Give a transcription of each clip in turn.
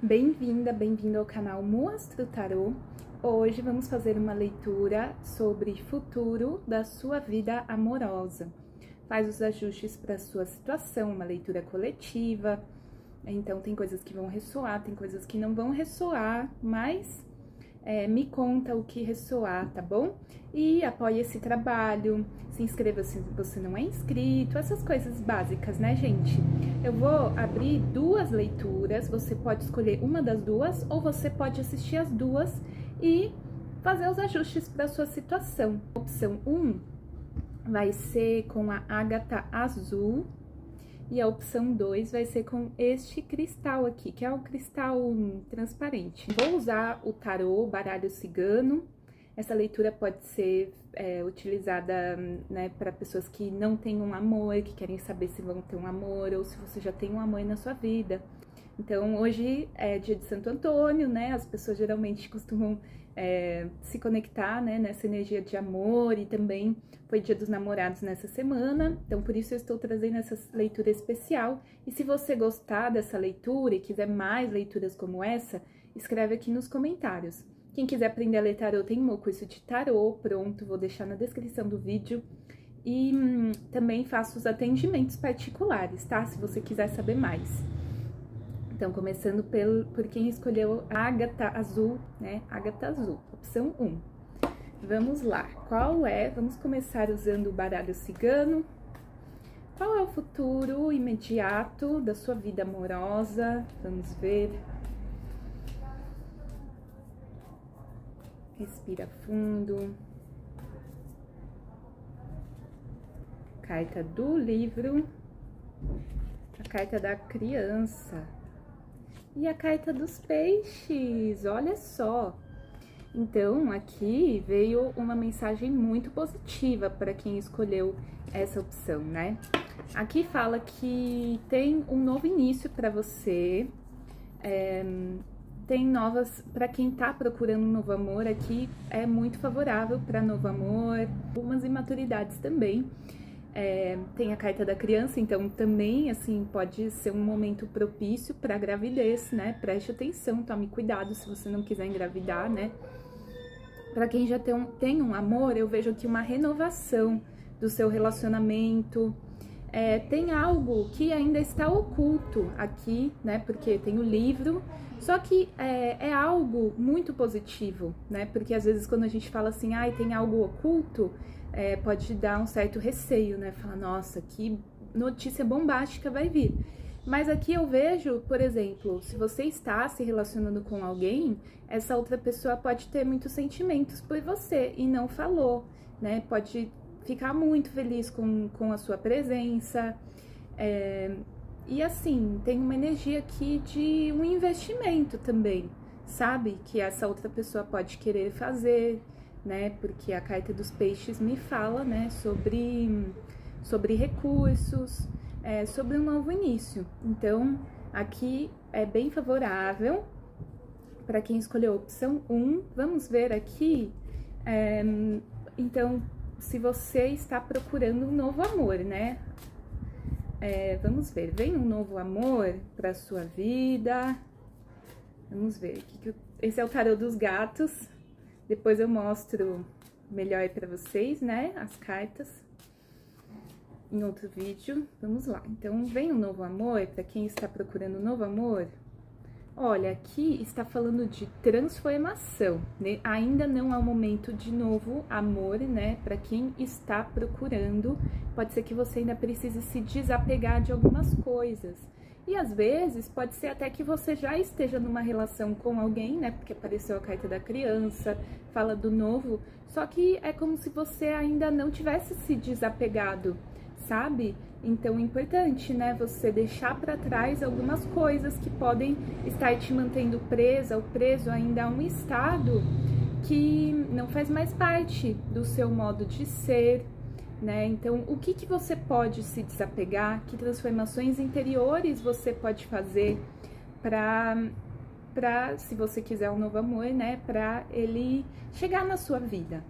Bem-vinda, bem-vindo ao canal Mostro Tarô. Hoje vamos fazer uma leitura sobre futuro da sua vida amorosa. Faz os ajustes para a sua situação, uma leitura coletiva. Então tem coisas que vão ressoar, tem coisas que não vão ressoar, mas é, me conta o que ressoar, tá bom? E apoie esse trabalho, se inscreva se você não é inscrito, essas coisas básicas, né, gente? Eu vou abrir duas leituras, você pode escolher uma das duas ou você pode assistir as duas e fazer os ajustes para sua situação. Opção 1 vai ser com a ágata azul e a opção 2 vai ser com este cristal aqui, que é um cristal transparente. Vou usar o tarô, baralho cigano. Essa leitura pode ser é, utilizada né, para pessoas que não têm um amor, que querem saber se vão ter um amor ou se você já tem um amor na sua vida. Então, hoje é dia de Santo Antônio, né? As pessoas geralmente costumam é, se conectar né, nessa energia de amor e também foi dia dos namorados nessa semana, então por isso eu estou trazendo essa leitura especial. E se você gostar dessa leitura e quiser mais leituras como essa, escreve aqui nos comentários. Quem quiser aprender a ler tarô, tem um curso de tarô pronto, vou deixar na descrição do vídeo. E hum, também faço os atendimentos particulares, tá? Se você quiser saber mais. Então, começando pelo, por quem escolheu Ágata Azul, né? Ágata Azul, opção 1. Vamos lá, qual é? Vamos começar usando o baralho cigano. Qual é o futuro imediato da sua vida amorosa? Vamos ver. Respira fundo. Carta do livro. A carta da criança. E a carta dos peixes, olha só. Então, aqui veio uma mensagem muito positiva para quem escolheu essa opção, né? Aqui fala que tem um novo início para você, é, tem novas. Para quem tá procurando um novo amor, aqui é muito favorável para novo amor, algumas imaturidades também. É, tem a carta da criança, então também, assim, pode ser um momento propício para gravidez, né? Preste atenção, tome cuidado se você não quiser engravidar, né? Para quem já tem um, tem um amor, eu vejo aqui uma renovação do seu relacionamento. É, tem algo que ainda está oculto aqui, né? Porque tem o livro, só que é, é, algo muito positivo, né? Porque às vezes quando a gente fala assim, ai, tem algo oculto, é, pode dar um certo receio, né? Falar, nossa, que notícia bombástica vai vir. Mas aqui eu vejo, por exemplo, se você está se relacionando com alguém, essa outra pessoa pode ter muitos sentimentos por você e não falou, né? Pode ficar muito feliz com, com a sua presença. É, e assim, tem uma energia aqui de um investimento também, sabe? Que essa outra pessoa pode querer fazer né? Porque a carta dos peixes me fala, né, sobre, sobre recursos, é, sobre um novo início. Então, aqui é bem favorável para quem escolheu a opção 1. Vamos ver aqui, é, então, se você está procurando um novo amor, né? É, vamos ver, vem um novo amor para sua vida. Vamos ver, esse é o tarô dos gatos. Depois eu mostro melhor para vocês, né, as cartas em outro vídeo. Vamos lá. Então, vem um novo amor, para quem está procurando um novo amor. Olha, aqui está falando de transformação, né? Ainda não é o momento de novo amor, né? Para quem está procurando, pode ser que você ainda precise se desapegar de algumas coisas. E às vezes pode ser até que você já esteja numa relação com alguém, né? Porque apareceu a carta da criança, fala do novo, só que é como se você ainda não tivesse se desapegado, sabe? Então é importante, né, você deixar para trás algumas coisas que podem estar te mantendo presa ou preso ainda a um estado que não faz mais parte do seu modo de ser, né? Então, o que, que você pode se desapegar? Que transformações interiores você pode fazer para, para se você quiser um novo amor, né? Para ele chegar na sua vida.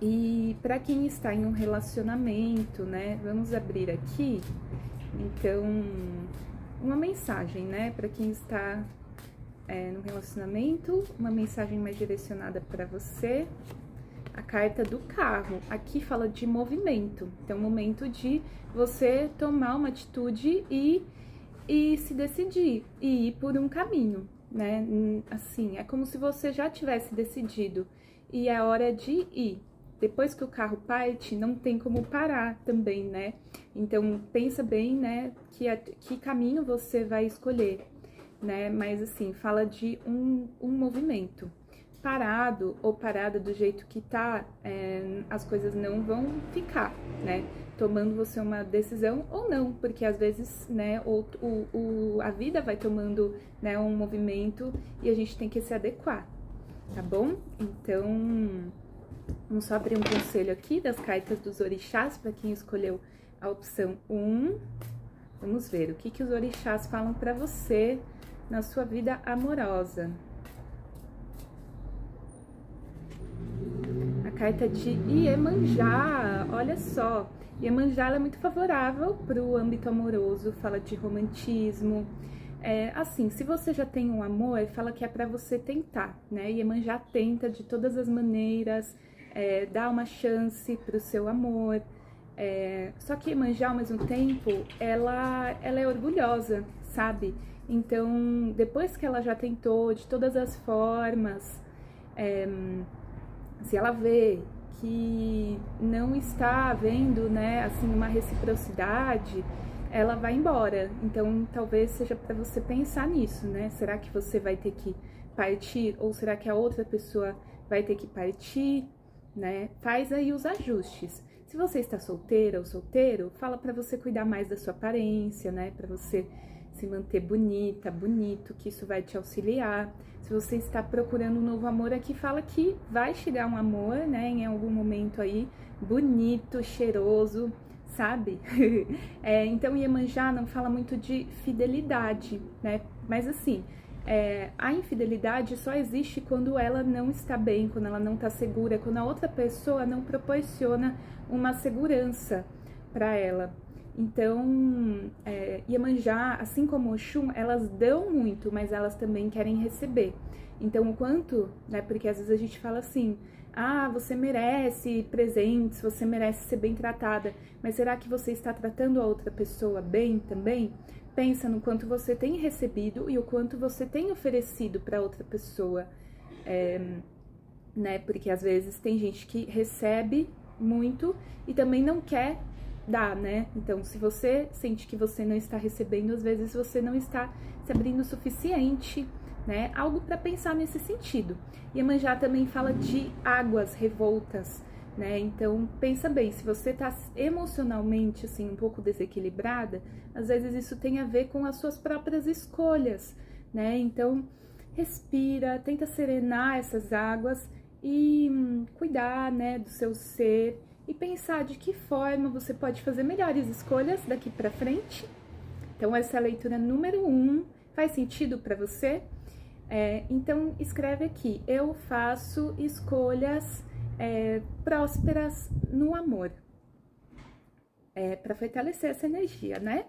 E para quem está em um relacionamento, né? Vamos abrir aqui. Então, uma mensagem, né, para quem está é, no relacionamento, uma mensagem mais direcionada para você. A carta do carro, aqui fala de movimento, então, momento de você tomar uma atitude e, e se decidir, e ir por um caminho, né? Assim, é como se você já tivesse decidido e é hora de ir. Depois que o carro parte, não tem como parar também, né? Então, pensa bem, né, que, que caminho você vai escolher, né? Mas, assim, fala de um, um movimento. Parado ou parada do jeito que tá, é, as coisas não vão ficar, né? Tomando você uma decisão ou não, porque às vezes, né, o, o, o, a vida vai tomando né, um movimento e a gente tem que se adequar, tá bom? Então, vamos só abrir um conselho aqui das cartas dos orixás para quem escolheu a opção 1. Vamos ver o que, que os orixás falam para você na sua vida amorosa. Carta de Iemanjá, olha só. Iemanjá é muito favorável para o âmbito amoroso, fala de romantismo, é, assim, se você já tem um amor, fala que é para você tentar, né? Iemanjá tenta de todas as maneiras, é, dá uma chance pro seu amor. É, só que Iemanjá, ao mesmo tempo, ela, ela é orgulhosa, sabe? Então, depois que ela já tentou de todas as formas, é, se ela vê que não está havendo, né, assim, uma reciprocidade, ela vai embora. Então, talvez seja para você pensar nisso, né? Será que você vai ter que partir ou será que a outra pessoa vai ter que partir, né? Faz aí os ajustes. Se você está solteira ou solteiro, fala para você cuidar mais da sua aparência, né? Para você se manter bonita, bonito, que isso vai te auxiliar. Se você está procurando um novo amor, aqui fala que vai chegar um amor, né, em algum momento aí, bonito, cheiroso, sabe? é, então, Iemanjá não fala muito de fidelidade, né? Mas assim, é, a infidelidade só existe quando ela não está bem, quando ela não está segura, quando a outra pessoa não proporciona uma segurança para ela. Então, é, Iemanjá, assim como Oxum, elas dão muito, mas elas também querem receber. Então, o quanto, né? Porque às vezes a gente fala assim, ah, você merece presentes, você merece ser bem tratada, mas será que você está tratando a outra pessoa bem também? Pensa no quanto você tem recebido e o quanto você tem oferecido para outra pessoa, é, né? Porque às vezes tem gente que recebe muito e também não quer dar, né? Então, se você sente que você não está recebendo, às vezes você não está se abrindo o suficiente né? Algo para pensar nesse sentido. Iemanjá também fala de águas revoltas, né? Então, pensa bem, se você está emocionalmente assim um pouco desequilibrada, às vezes isso tem a ver com as suas próprias escolhas, né? Então, respira, tenta serenar essas águas e hum, cuidar, né, do seu ser e pensar de que forma você pode fazer melhores escolhas daqui para frente. Então, essa é a leitura número um. Faz sentido para você? É, então, escreve aqui: eu faço escolhas é, prósperas no amor. É, para fortalecer essa energia, né?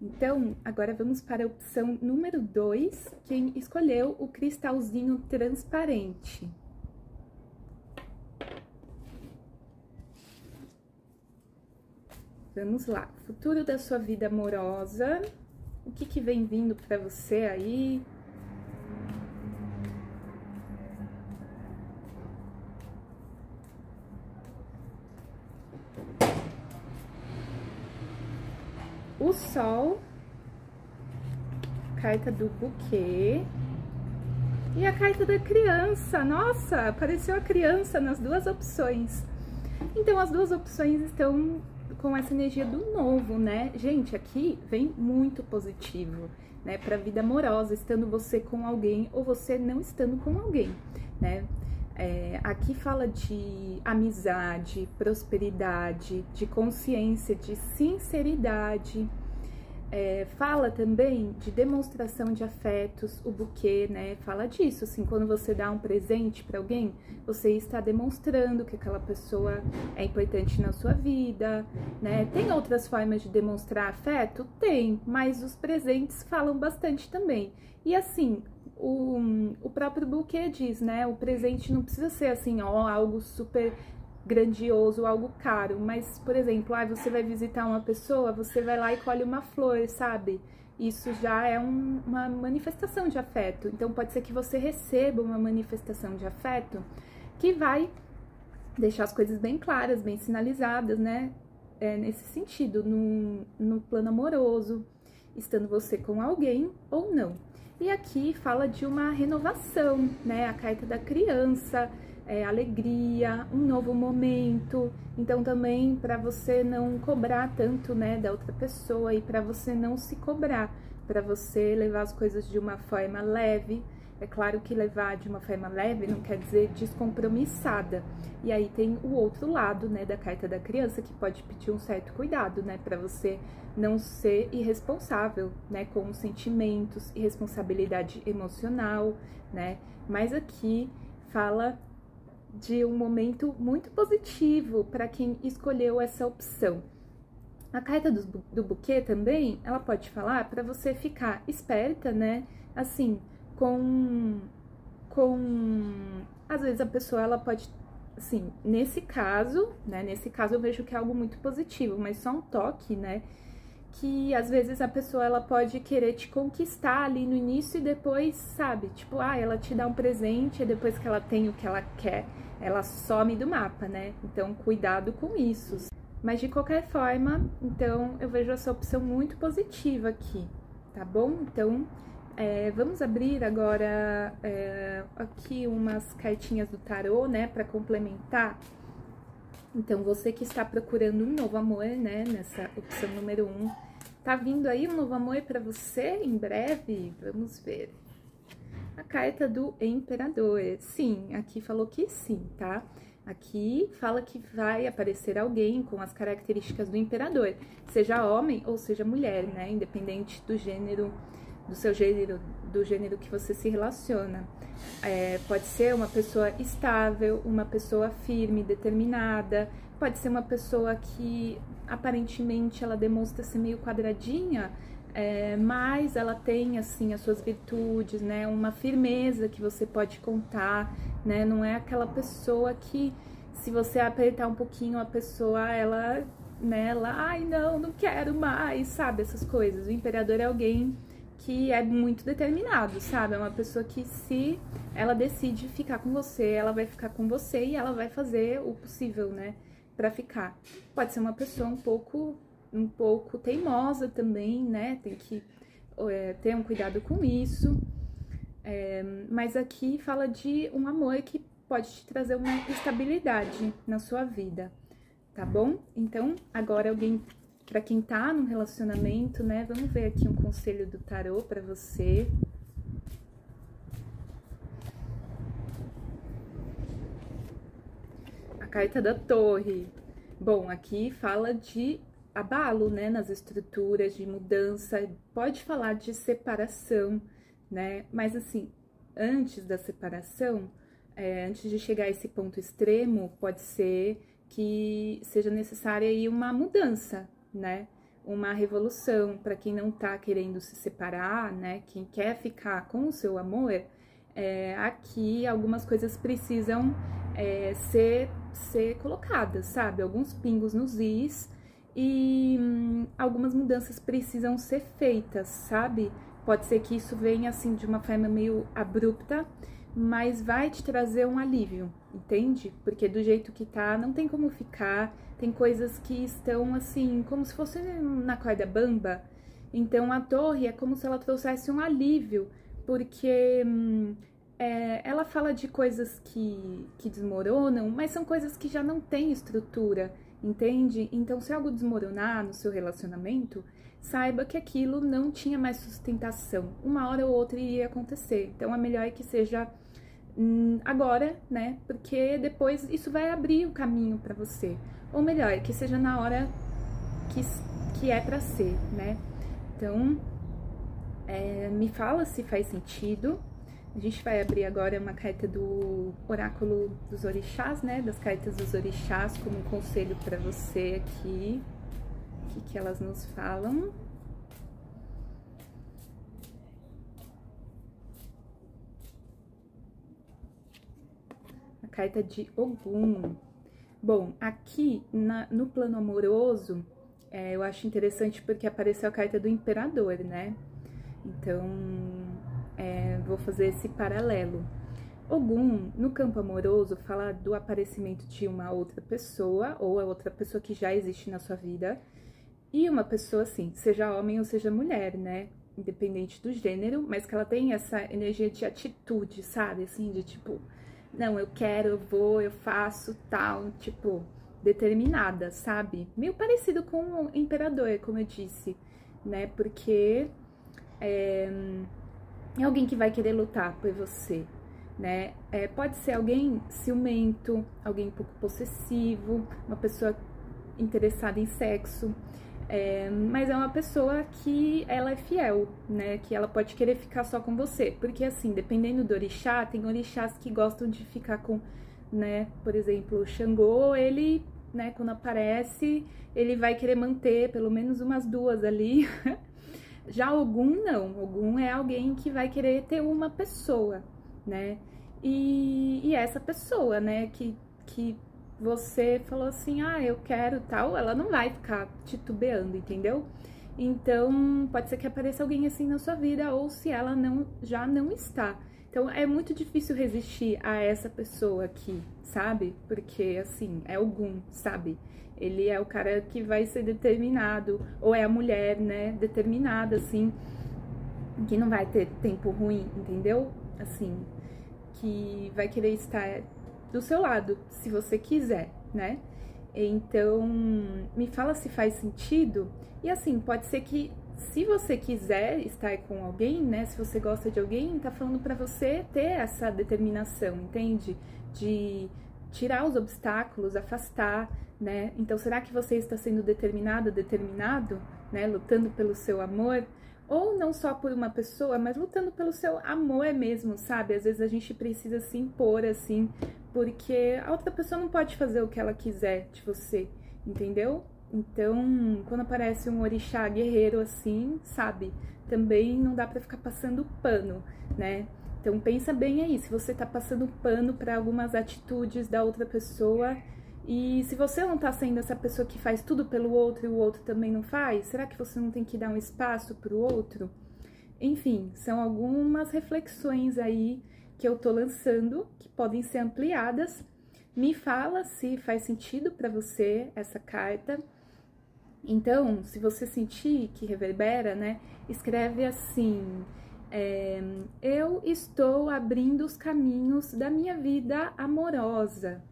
Então, agora vamos para a opção número 2, quem escolheu o cristalzinho transparente. Vamos lá, futuro da sua vida amorosa, o que, que vem vindo para você aí? o sol, carta do buquê e a carta da criança. Nossa, apareceu a criança nas duas opções. Então, as duas opções estão com essa energia do novo, né? Gente, aqui vem muito positivo, né? Para a vida amorosa, estando você com alguém ou você não estando com alguém, né? É, aqui fala de amizade, prosperidade, de consciência, de sinceridade. É, fala também de demonstração de afetos, o buquê, né? Fala disso, assim, quando você dá um presente para alguém, você está demonstrando que aquela pessoa é importante na sua vida, né? Tem outras formas de demonstrar afeto? Tem, mas os presentes falam bastante também. E assim, o, o próprio buquê diz, né? O presente não precisa ser assim, ó, algo super grandioso, algo caro, mas, por exemplo, ah, você vai visitar uma pessoa, você vai lá e colhe uma flor, sabe? Isso já é um, uma manifestação de afeto. Então, pode ser que você receba uma manifestação de afeto que vai deixar as coisas bem claras, bem sinalizadas, né? É, nesse sentido, no, no plano amoroso, estando você com alguém ou não. E aqui fala de uma renovação, né? A carta da criança, é, alegria, um novo momento. Então também para você não cobrar tanto, né, da outra pessoa e para você não se cobrar, para você levar as coisas de uma forma leve. É claro que levar de uma forma leve não quer dizer descompromissada. E aí tem o outro lado, né, da carta da criança que pode pedir um certo cuidado, né, para você não ser irresponsável, né, com os sentimentos, irresponsabilidade emocional, né? Mas aqui fala de um momento muito positivo para quem escolheu essa opção. A carta do, do buquê também, ela pode falar para você ficar esperta, né? Assim, com com às vezes a pessoa ela pode assim, nesse caso, né, nesse caso eu vejo que é algo muito positivo, mas só um toque, né, que às vezes a pessoa ela pode querer te conquistar ali no início e depois, sabe, tipo, ah, ela te dá um presente e depois que ela tem o que ela quer, ela some do mapa, né? Então, cuidado com isso. Mas de qualquer forma, então eu vejo essa opção muito positiva aqui, tá bom? Então, é, vamos abrir agora é, aqui umas cartinhas do tarô, né, para complementar. Então, você que está procurando um novo amor, né, nessa opção número um, tá vindo aí um novo amor para você em breve? Vamos ver a carta do imperador. Sim, aqui falou que sim, tá? Aqui fala que vai aparecer alguém com as características do imperador, seja homem ou seja mulher, né? Independente do gênero, do seu gênero, do gênero que você se relaciona. É, pode ser uma pessoa estável, uma pessoa firme, determinada, pode ser uma pessoa que aparentemente ela demonstra ser meio quadradinha, é, mas ela tem assim as suas virtudes, né? Uma firmeza que você pode contar, né? Não é aquela pessoa que se você apertar um pouquinho a pessoa, ela, né? Ela, ai não, não quero mais, sabe? Essas coisas. O imperador é alguém que é muito determinado, sabe? É uma pessoa que se ela decide ficar com você, ela vai ficar com você e ela vai fazer o possível, né? Para ficar. Pode ser uma pessoa um pouco um pouco teimosa também, né? Tem que é, ter um cuidado com isso. É, mas aqui fala de um amor que pode te trazer uma estabilidade na sua vida, tá bom? Então, agora alguém, para quem tá num relacionamento, né? Vamos ver aqui um conselho do tarô para você. A carta da torre. Bom, aqui fala de abalo, né, nas estruturas de mudança, pode falar de separação, né, mas assim, antes da separação, é, antes de chegar a esse ponto extremo, pode ser que seja necessária aí uma mudança, né, uma revolução para quem não tá querendo se separar, né, quem quer ficar com o seu amor, é, aqui algumas coisas precisam é, ser, ser colocadas, sabe? Alguns pingos nos is e hum, algumas mudanças precisam ser feitas, sabe? Pode ser que isso venha assim de uma forma meio abrupta, mas vai te trazer um alívio, entende? Porque do jeito que tá, não tem como ficar, tem coisas que estão assim, como se fosse na corda bamba. Então a torre é como se ela trouxesse um alívio, porque hum, é, ela fala de coisas que, que desmoronam, mas são coisas que já não têm estrutura entende? Então, se algo desmoronar no seu relacionamento, saiba que aquilo não tinha mais sustentação. Uma hora ou outra iria acontecer. Então, a melhor é que seja agora, né? Porque depois isso vai abrir o caminho para você. Ou melhor, que seja na hora que, que é para ser, né? Então, é, me fala se faz sentido. A gente vai abrir agora uma carta do Oráculo dos Orixás, né? Das cartas dos Orixás, como um conselho para você aqui. O que, que elas nos falam? Carta de Ogum. Bom, aqui na, no plano amoroso, é, eu acho interessante porque apareceu a carta do Imperador, né? Então, é, vou fazer esse paralelo. Ogum, no campo amoroso, fala do aparecimento de uma outra pessoa, ou a outra pessoa que já existe na sua vida, e uma pessoa assim, seja homem ou seja mulher, né? Independente do gênero, mas que ela tem essa energia de atitude, sabe? Assim, de tipo, não, eu quero, eu vou, eu faço tal, tipo, determinada, sabe? Meio parecido com o imperador, como eu disse, né? Porque é, é alguém que vai querer lutar por você, né? É, pode ser alguém ciumento, alguém um pouco possessivo, uma pessoa interessada em sexo, é, mas é uma pessoa que ela é fiel, né? Que ela pode querer ficar só com você, porque assim, dependendo do orixá, tem orixás que gostam de ficar com, né? Por exemplo, o Xangô, ele, né? Quando aparece, ele vai querer manter pelo menos umas duas ali. Já Ogum não, Ogum é alguém que vai querer ter uma pessoa, né? E, e essa pessoa, né, que, que você falou assim, ah, eu quero tal, ela não vai ficar titubeando, entendeu? Então, pode ser que apareça alguém assim na sua vida, ou se ela não já não está. Então, é muito difícil resistir a essa pessoa aqui, sabe? Porque, assim, é algum, sabe? Ele é o cara que vai ser determinado, ou é a mulher, né, determinada, assim, que não vai ter tempo ruim, entendeu? Assim, que vai querer estar do seu lado, se você quiser, né? Então, me fala se faz sentido. E assim, pode ser que se você quiser estar com alguém, né? Se você gosta de alguém, tá falando para você ter essa determinação, entende? De tirar os obstáculos, afastar, né? Então, será que você está sendo determinado, determinado, né? Lutando pelo seu amor? Ou não só por uma pessoa, mas lutando pelo seu amor mesmo, sabe? Às vezes a gente precisa se impor assim, porque a outra pessoa não pode fazer o que ela quiser de você, entendeu? Então, quando aparece um orixá guerreiro assim, sabe? Também não dá para ficar passando pano, né? Então pensa bem aí, se você tá passando pano para algumas atitudes da outra pessoa, e se você não tá sendo essa pessoa que faz tudo pelo outro e o outro também não faz, será que você não tem que dar um espaço pro outro? Enfim, são algumas reflexões aí que eu tô lançando que podem ser ampliadas. Me fala se faz sentido para você essa carta. Então, se você sentir que reverbera, né, escreve assim: é, Eu estou abrindo os caminhos da minha vida amorosa.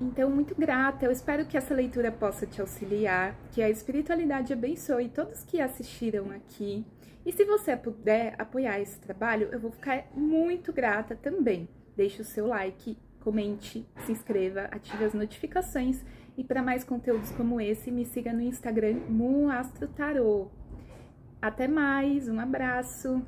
Então, muito grata. Eu espero que essa leitura possa te auxiliar, que a espiritualidade abençoe todos que assistiram aqui. E se você puder apoiar esse trabalho, eu vou ficar muito grata também. Deixe o seu like, comente, se inscreva, ative as notificações. E para mais conteúdos como esse, me siga no Instagram Muastro Tarô. Até mais, um abraço!